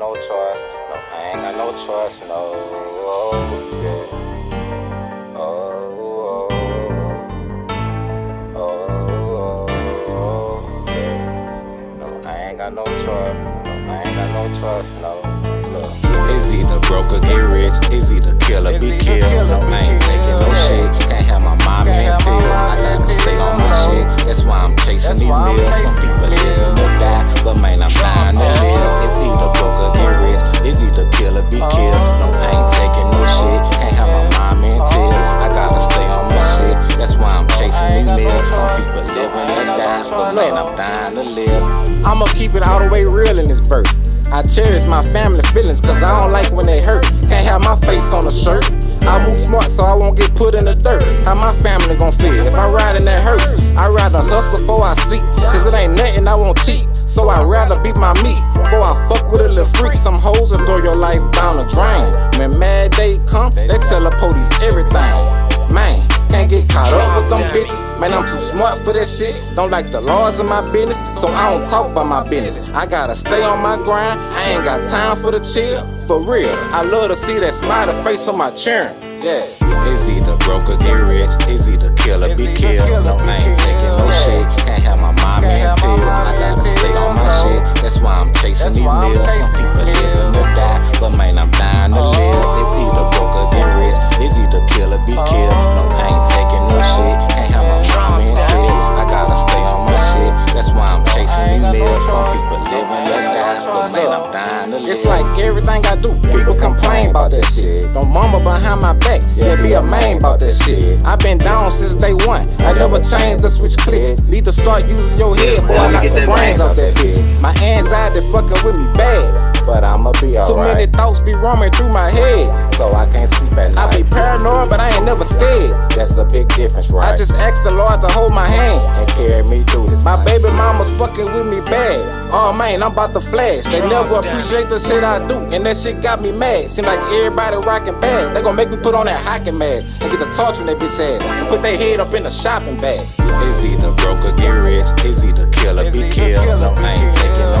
no choice. No, I ain't got no choice. No, oh, yeah. Oh, oh, oh, oh, yeah. No, I ain't got no choice. No, I ain't got no choice. No, look. It's either broke or get rich. It's either kill or be killed. No, I ain't taking no shit. I'ma keep it all the way real in this verse. I cherish my family feelings, cause I don't like when they hurt. Can't have my face on a shirt. I move smart so I won't get put in the dirt. How my family gon' feel if I ride in that hearse? I rather hustle before I sleep, cause it ain't nothing I won't cheat. So I'd rather beat my meat before I fuck with a little freak. Some hoes will throw your life down the drain. When mad day come, they police everything. Man, can't get caught up with them bitches. Man, I'm too smart for that shit. Don't like the laws of my business, so I don't talk about my business. I gotta stay on my grind. I ain't got time for the chill. For real, I love to see that smiley face on my churn. Yeah. It's either broke or get rich. Why I'm chasing these meals. Some people living to die, but man, I'm dying to live. It's like everything I do, people complain about that shit. Don't mama behind my back, yeah, be a man about that shit. i been down since day one. I never changed the switch clicks. Need to start using your head before I knock the brains out that bitch. My anxiety fucking with me bad. But I'ma be alright. Too many thoughts be roaming through my head, so I can't sleep at night. I be paranoid, but I ain't never scared. That's a big difference, right? I just asked the Lord to hold my hand and carry me through this. My baby mama's fucking with me bad. Oh man, I'm about to flash. They never appreciate the shit I do, and that shit got me mad. Seem like everybody rocking bad. They gon' make me put on that hockey mask and get the torch on that bitch ass and put their head up in the shopping bag. It's either broke or get rich. It's either kill or be killed. No, I ain't taking no